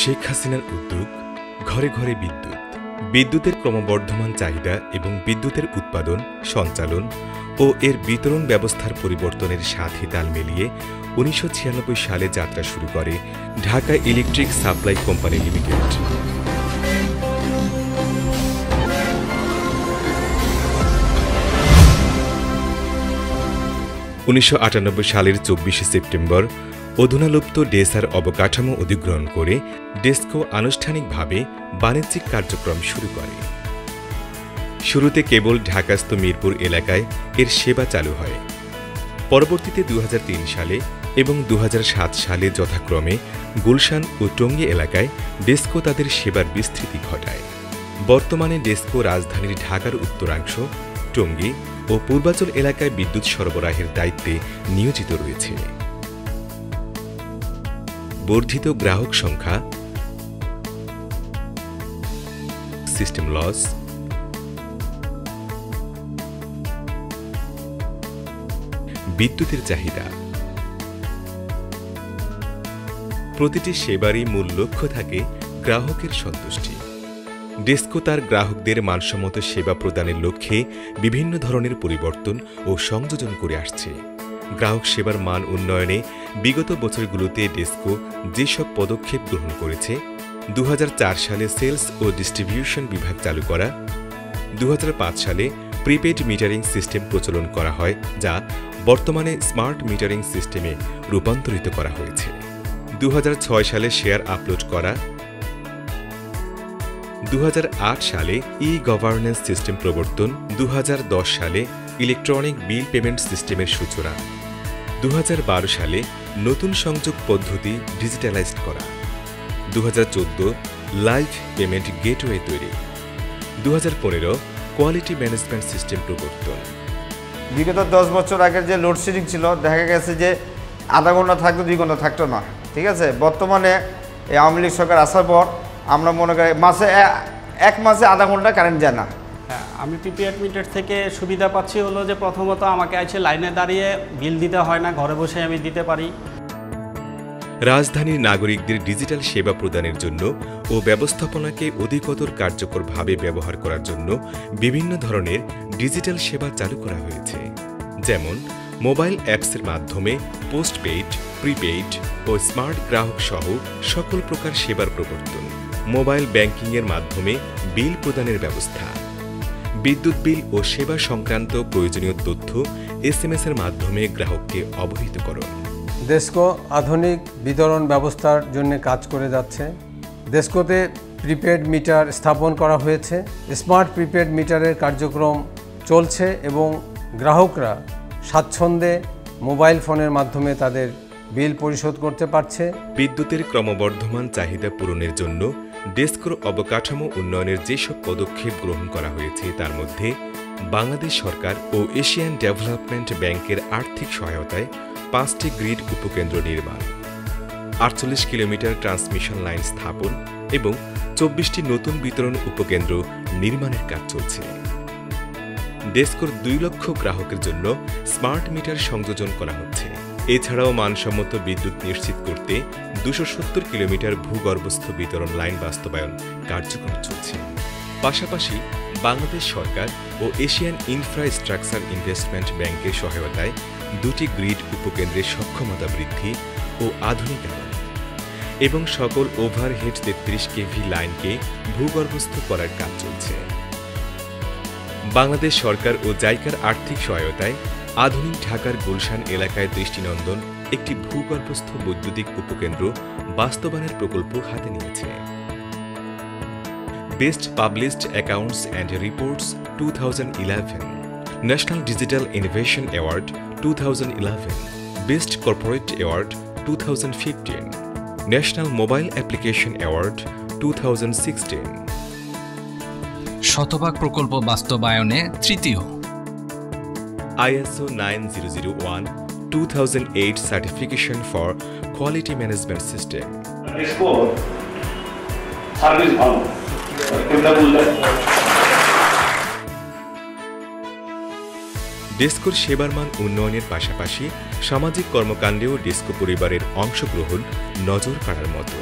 শেখ হাসিনার উদ্যোগ, ঘরে ঘরে বিদ্যুৎ, বিদ্যুতের ক্রমবর্ধমান চাহিদা এবং বিদ্যুতের উৎপাদন, সঞ্চালন ও এর বিতরণ ব্যবস্থার পরিবর্তনের সাথে তাল মিলিয়ে উনিশশো ছিয়ানব্বই সালে যাত্রা শুরু করে Dhaka electric supply company limited. উনিশশো আটানব্বই সালের চব্বিশে সেপ্টেম্বর অধুনালুপ্ত ডেসার অবকাঠামো অধিগ্রহণ করে ডেস্কো আনুষ্ঠানিকভাবে বাণিজ্যিক কার্যক্রম শুরু করে। শুরুতে কেবল ঢাকাস্থ মিরপুর এলাকায় এর সেবা চালু হয়। পরবর্তীতে দু হাজার তিন সালে এবং দু হাজার সাত সালে যথাক্রমে গুলশান ও টঙ্গী এলাকায় ডেস্কো তাদের সেবার বিস্তৃতি ঘটায়। বর্তমানে ডেস্কো রাজধানীর ঢাকার উত্তরাংশ, টঙ্গী ও পূর্বাচল এলাকায় বিদ্যুৎ সরবরাহের দায়িত্বে নিয়োজিত রয়েছে। বর্ধিত গ্রাহক সংখ্যা সিস্টেম লস বিদ্যুতের চাহিদা। প্রতিটি সেবারই মূল লক্ষ্য থাকে গ্রাহকের সন্তুষ্টি। ডেস্কো তার গ্রাহকদের মানসম্মত সেবা প্রদানের লক্ষ্যে বিভিন্ন ধরনের পরিবর্তন ও সংযোজন করে আসছে। গ্রাহক সেবার মান উন্নয়নে বিগত বছরগুলোতে ডেস্কো যেসব পদক্ষেপ গ্রহণ করেছে দু হাজার চার সালে সেলস ও ডিস্ট্রিবিউশন বিভাগ চালু করা দু হাজার পাঁচ সালে প্রিপেড মিটারিং সিস্টেম প্রচলন করা হয়, যা বর্তমানে স্মার্ট মিটারিং সিস্টেমে রূপান্তরিত করা হয়েছে। দু হাজার ছয় সালে শেয়ার আপলোড করা দু হাজার আট সালে ই গভর্নেন্স সিস্টেম প্রবর্তন দু হাজার দশ সালে ইলেকট্রনিক বিল পেমেন্ট সিস্টেমের সূচনা দু হাজার বারো সালে নতুন সংযোগ পদ্ধতি ডিজিটালাইজড করা। দু হাজার চোদ্দ লাইভ পেমেন্ট গেটওয়ে তৈরি। দু হাজার পনেরো কোয়ালিটি ম্যানেজমেন্ট সিস্টেম প্রবর্তন। বিগত দশ বছর আগের যে লোডশেডিং ছিল, দেখা গেছে যে আধা ঘণ্টা থাকতো, দুই ঘণ্টা থাকতো না। ঠিক আছে? বর্তমানে এই আওয়ামী লীগ সরকার আসার পর আমরা মনে করি মাসে এক মাসে আধা ঘণ্টা কারেন্ট যায় না। আমি প্রিপেয়ার মিটার থেকে সুবিধা পাচ্ছি হলো যে প্রথমত আমাকে আছে লাইনে দাঁড়িয়ে বিল দিতে হয় না, ঘরে বসে আমি দিতে পারি। রাজধানীর নাগরিকদের ডিজিটাল সেবা প্রদানের জন্য ও ব্যবস্থাপনাকে অধিকতর কার্যকরভাবে ব্যবহার করার জন্য বিভিন্ন ধরনের ডিজিটাল সেবা চালু করা হয়েছে। যেমন, মোবাইল অ্যাপসের মাধ্যমে পোস্টপেইড, প্রিপেইড ও স্মার্ট গ্রাহক সহ সকল প্রকার সেবার প্রবর্তন। মোবাইল ব্যাংকিংয়ের মাধ্যমে বিল প্রদানের ব্যবস্থা। বিদ্যুৎ বিল ও সেবা সংক্রান্ত প্রয়োজনীয় তথ্য এসএমএস এর মাধ্যমে গ্রাহককে অবহিতকরণ ডেস্কো আধুনিক বিতরণ ব্যবস্থার জন্য কাজ করে যাচ্ছে। ডেস্কোতে প্রিপেড মিটার স্থাপন করা হয়েছে। স্মার্ট প্রিপেড মিটারের কার্যক্রম চলছে এবং গ্রাহকরা স্বাচ্ছন্দ্যে মোবাইল ফোনের মাধ্যমে তাদের বিল পরিশোধ করতে পারছে। বিদ্যুতের ক্রমবর্ধমান চাহিদা পূরণের জন্য ডেস্কোর অবকাঠামো উন্নয়নের যেসব পদক্ষেপ গ্রহণ করা হয়েছে, তার মধ্যে বাংলাদেশ সরকার ও এশিয়ান ডেভেলপমেন্ট ব্যাংকের আর্থিক সহায়তায় পাঁচটি গ্রিড উপকেন্দ্র নির্মাণ, আটচল্লিশ কিলোমিটার ট্রান্সমিশন লাইন স্থাপন এবং চব্বিশটি নতুন বিতরণ উপকেন্দ্র নির্মাণের কাজ চলছে। ডেস্কোর দুই লক্ষ গ্রাহকের জন্য স্মার্ট মিটার সংযোজন করা হচ্ছে। এছাড়াও মানসম্মত বিদ্যুৎ নিশ্চিত করতে দুশো কিলোমিটার ভূগর্ভস্থ বিতরণ লাইন বাস্তবায়ন কার্যক্রম চলছে। পাশাপাশি বাংলাদেশ সরকার ও এশিয়ান ইনফ্রাস্ট্রাকচার ইনভেস্টমেন্ট ব্যাংকের সহায়তায় দুটি গ্রিড উপকেন্দ্রের সক্ষমতা বৃদ্ধি ও আধুনিকায়ন এবং সকল ওভারহেড তেত্রিশ কেভি লাইনকে ভূগর্ভস্থ করার কাজ চলছে। বাংলাদেশ সরকার ও জাইকার আর্থিক সহায়তায় আধুনিক ঢাকার গুলশান এলাকায় দৃষ্টিনন্দন একটি ভূগর্ভস্থ বৈদ্যুতিক উপকেন্দ্র বাস্তবায়নের প্রকল্প হাতে নিয়েছে। Best published accounts and reports two national digital innovation award two best corporate award two national mobile application award two শতভাগ প্রকল্প বাস্তবায়নে তৃতীয়। ISO 9001 2008 certification for quality management system. ডেস্কোর সেবার মান উন্নয়নের পাশাপাশি সামাজিক কর্মকাণ্ডেও ডেস্কো পরিবারের অংশগ্রহণ নজর কাড়ার মতো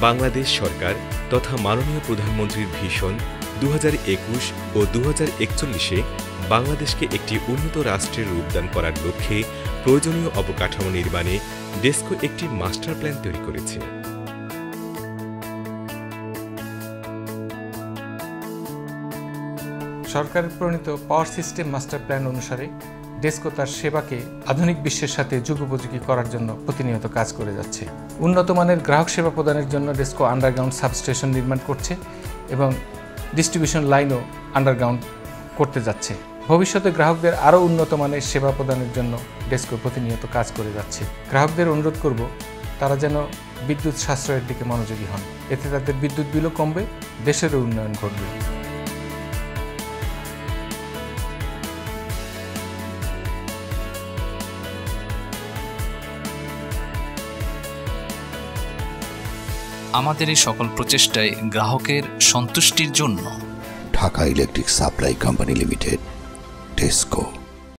বাংলাদেশ সরকার তথা মাননীয় প্রধানমন্ত্রীর ভীষণ দু হাজার একুশ ও দু একচল্লিশে বাংলাদেশকে একটি উন্নত রাষ্ট্রের রূপদান করার লক্ষ্যে প্রয়োজনীয় অবকাঠামো নির্মাণে ডেস্কো একটি মাস্টার প্ল্যান তৈরি করেছে। সরকারের প্রণীত পাওয়ার সিস্টেম মাস্টার প্ল্যান অনুসারে ডেস্কো তার সেবাকে আধুনিক বিশ্বের সাথে যুগোপযোগী করার জন্য প্রতিনিয়ত কাজ করে যাচ্ছে। উন্নত মানের গ্রাহক সেবা প্রদানের জন্য ডেস্কো আন্ডারগ্রাউন্ড সাবস্টেশন নির্মাণ করছে এবং ডিস্ট্রিবিউশন লাইনও আন্ডারগ্রাউন্ড করতে যাচ্ছে। ভবিষ্যতে গ্রাহকদের আরও উন্নত মানের সেবা প্রদানের জন্য ডেস্কো প্রতিনিয়ত কাজ করে যাচ্ছে। গ্রাহকদের অনুরোধ করব, তারা যেন বিদ্যুৎ সাশ্রয়ের দিকে মনোযোগী হন। এতে তাদের বিদ্যুৎ বিলও কমবে, দেশেরও উন্নয়ন ঘটবে। আমাদের এই সকল প্রচেষ্টায় গ্রাহকের সন্তুষ্টির জন্য। Dhaka electric supply company limited DESCO.